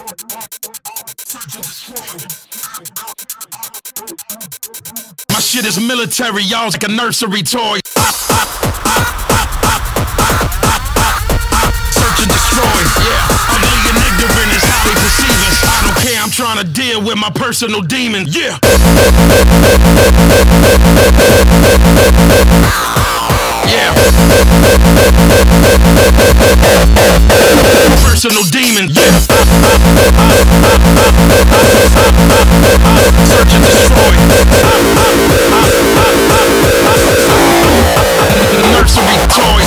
My shit is military, y'all's like a nursery toy. Search and destroy, yeah. Ugly and ignorant is how they perceive us. I don't care, I'm trying to deal with my personal demon, yeah. Yeah. Personal demon, yeah. Search and destroy. Nursery toy.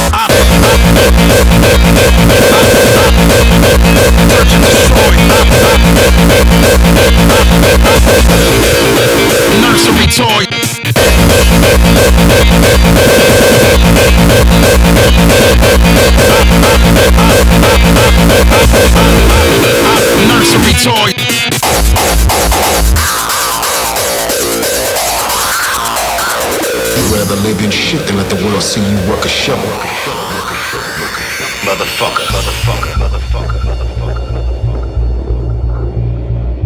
Search and destroy. Nursery toy. Nursery toy. Live in shit than let the world see you work a shovel. Motherfucker, motherfucker, motherfucker, motherfucker.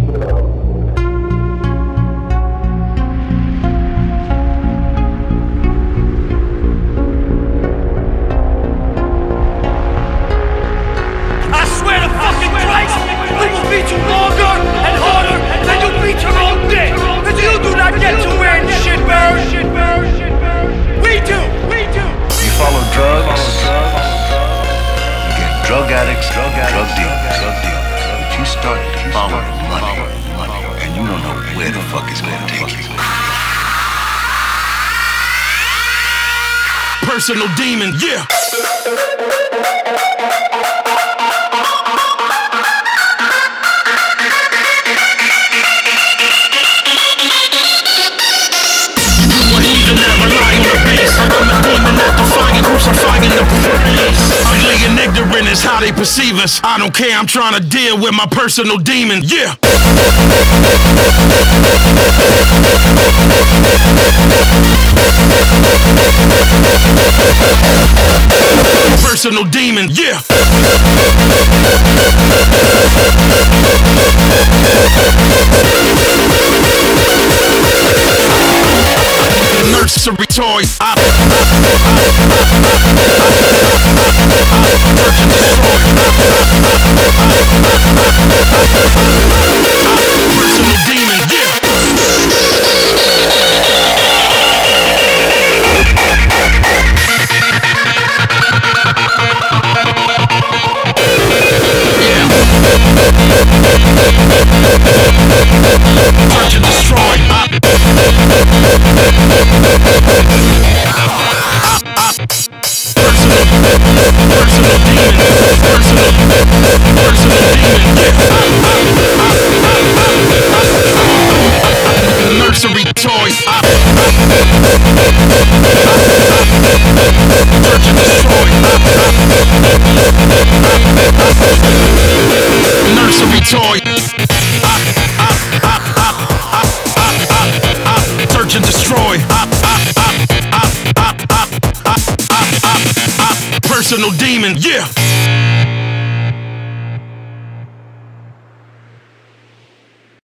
Motherfucker. I swear to fucking Christ, we will beat you longer addicts, drug addicts, drug dealers, drug dealers. But you start to follow money, money, and you don't know where the fuck it's gonna take you. Personal demon, yeah. They perceive us. I don't care, I'm trying to deal with my personal demon, yeah. Personal demon, yeah. Nursery toy. I, yeah. Nursery toy. I, destroy. Nursery toy. Search and destroy. Personal demon, yeah.